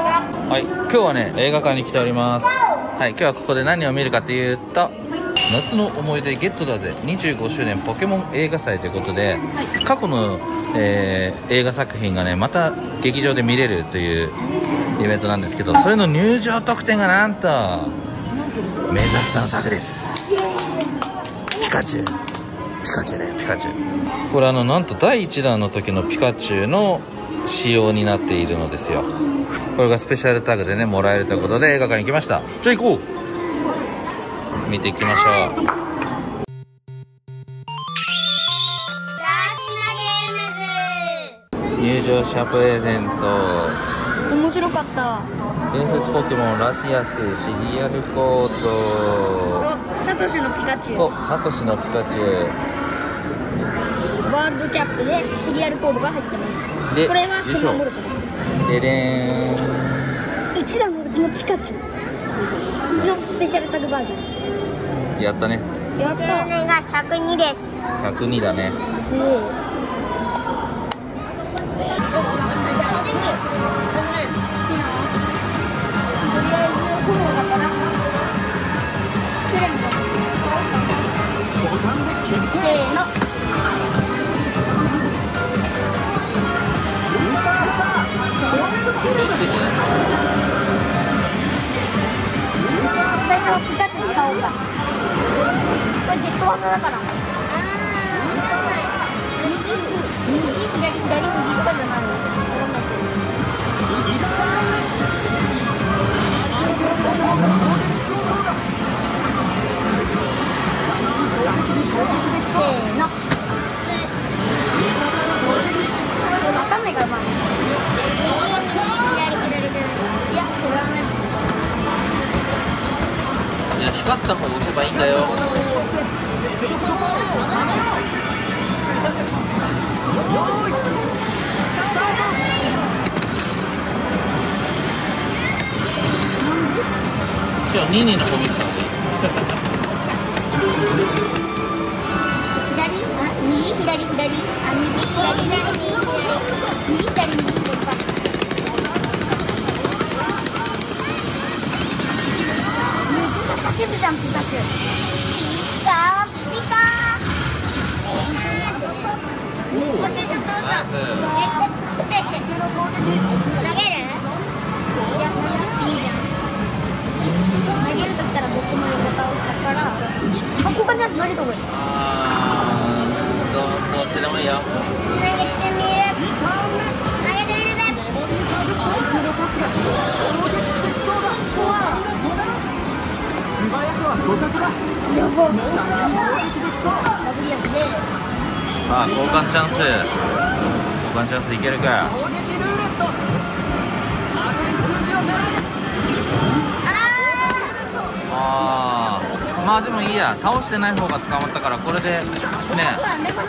ははい、今日はね映画館に来ております。はい、今日はここで何を見るかというと夏の思い出ゲットだぜ。25周年ポケモン映画祭ということで過去の、えー映画作品がねまた劇場で見れるというイベントなんですけどそれの入場特典がなんとメザスタの？タグです。ピカチュウピカチュウねピカチュウ。これあのなんと第1弾の時のピカチュウの仕様になっているのですよ。これがスペシャルタグでねもらえるということで映画館に来ました。じゃあ行こう。見ていきましょう。ラスマゲーム入場者プレゼント。ズ面白かった。伝説ポケモンラティアスシリアルコードサトシのピカチュウ。とサトシのピカチュワールドキャップでシリアルコードが入ってます。ウでこれはスマモルト。ですででー一段の時のピカチュウ。のスペシャルタグバージョんやったね。ンやった。年が102です。102だね。強いピカチュウ使おうか。これジェット技だから。右右左左右とかじゃないわかんないけど2人の子何と思うあーど。どっちでもいいよ。投げてみる投げてみるやばさあ交換チャンス。交換チャンスいけるか。あーまあでもいいや。倒してない方が捕まったからこれでね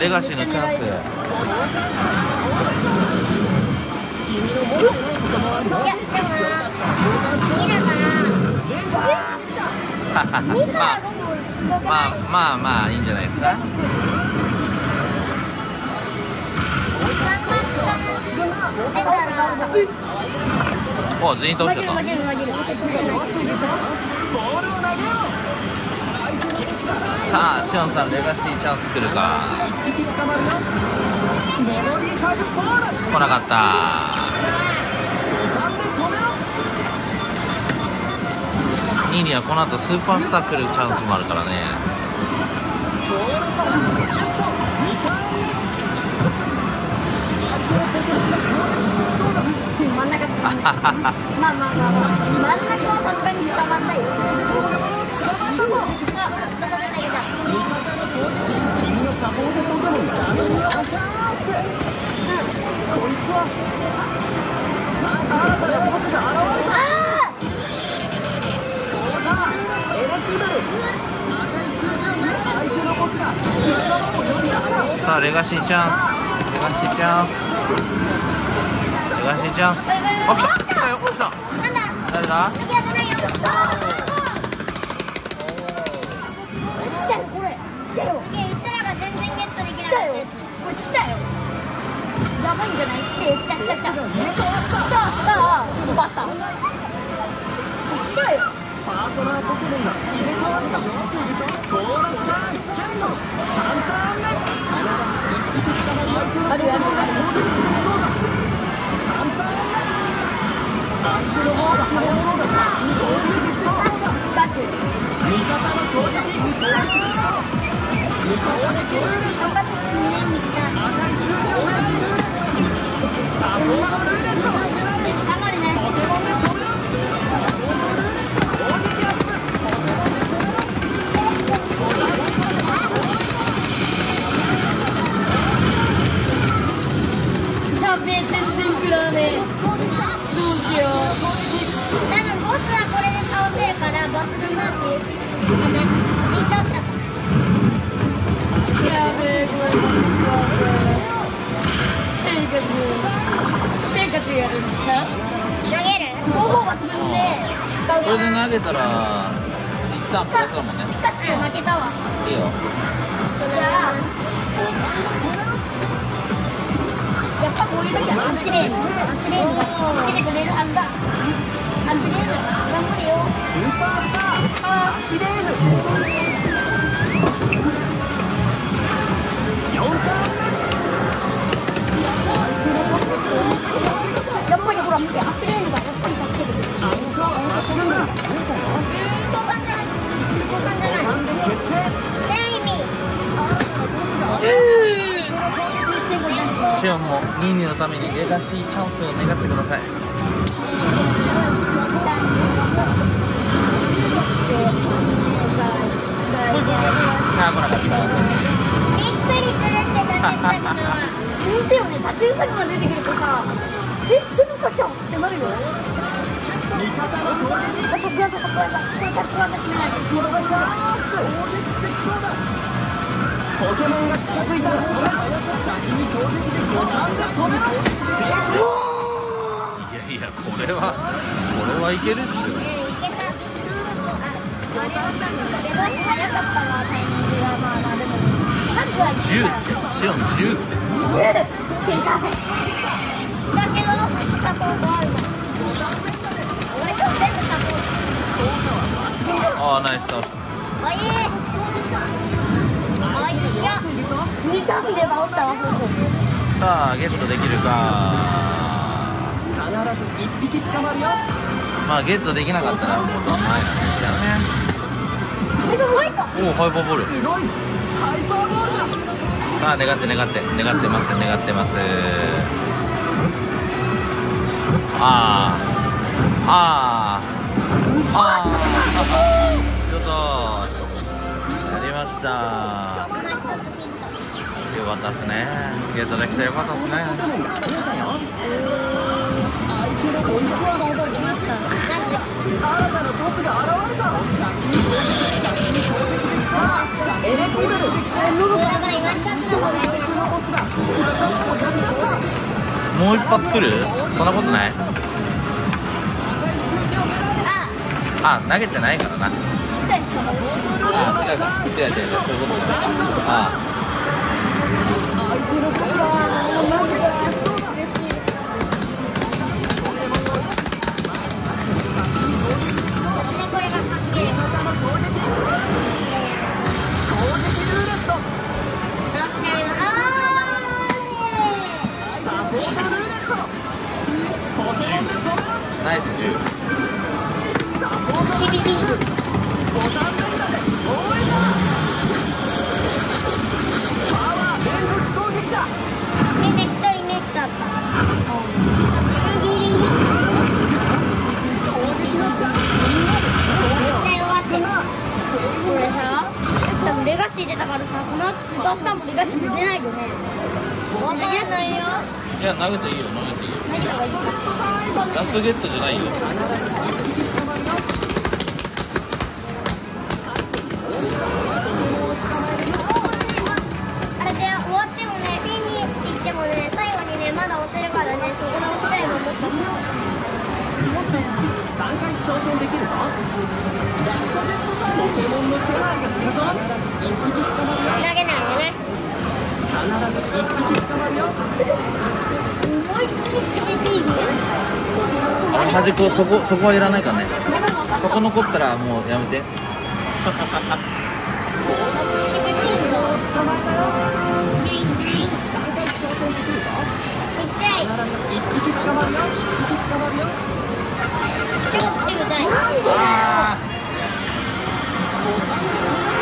レガシーのチャンス。まあまあまあまあいいんじゃないですかお全員倒しちゃった負ける負ける負けるさあシオンさんレガシーチャンス来るか？来なかった。ニーニーはこの後スーパースター来るチャンスもあるからね。まあまあまあまあ真ん中。はさすがに捕まんないよあどこで投げたあさあレガシーチャンス。レガシーチャンス。レガシーチャンス。あ来た来たよ来た誰だ？来たよやばいんじゃない来て来た来た来た来たバスター来たよパートナーポケモンが入れ替わったトーラスターキャンド3ターン目あるよあるよあるよ3ターン目相手の方が早い方が先に攻撃しそうだガチ味方の攻撃に攻撃しそう無償で攻撃頑張って全然食らねえどうしよう。多分ボスはこれで倒せるからボスのマーシーごめんリンドった。やべえこれでこれで投げたら一旦プラスだもんねピカチュウ負けたわいいよじゃあぱこういう時はアシレーヌアシレーヌが出てくれるはずだアシレーヌ頑張れよスーパースターあシレーヌ4タシオンもニーニーのためにレガシーチャンスを願ってください。あ来なかったびっくりするって叫んだけど本当よねタチウサギが出てくるとさえすぐかしゃんってなるよ味方の攻撃あ、特技特技これ特技決めないと攻撃してきそうだポケモンが近づいたに攻撃できそうなんで止めろいやいやこれはこれはいけるっしょえいけたあ、あれはさ出だし早かったわタイミングがまあまあでもタッグは10ってシオン10って10警戒だけどサポートあるの俺今日全部サポートああナイス。倒した2ターンで倒したわさあゲットできるか。必ず1匹捕まるよ。まあゲットできなかったらもうどんないなんですよね。おおハイパーボール。すごい。ハイパーボールだ。さあ願って願って。願ってます願ってます。あー。あー。あー。ちょっとやりましたよかったっすね。ゲットできてよかったっすね。こいつは想像しましたなんで新たなボスが現れた先に攻撃先に攻撃できそうだエレクトルだから今2つの方がいいねのボスが仲間を呼び出したもう一発来る？そんなことない？あ、投げてないからな。あ違うか。違う違う違うそういうことじゃない。あナイス10サポート CBB この後スーパースターもレガシーも出ないよね。わかんないよ。いや投げていいよ投げていいよ。ラストゲットじゃないよ。あれで終わってもねフィニッシュって言ってもね最後にねまだ押せるからねそこで押したいの思った思ったよ3回挑戦できるぞ。ラストゲットタイム。ポケモンの気配がするぞ必ず1匹捕まるよ投げないよね。必ず1匹捕まるよ思いっきり CBB であれ端っこそこそこはいらないからね。そこ残ったらもうやめて。あも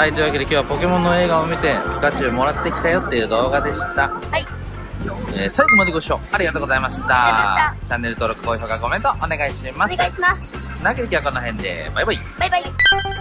はいというわけで今日はポケモンの映画を見てピカチュウもらってきたよっていう動画でした、はい。えー最後までご視聴ありがとうございました。チャンネル登録高評価コメントお願いします。お願いします。なければこの辺で。バイバイ。バイバイ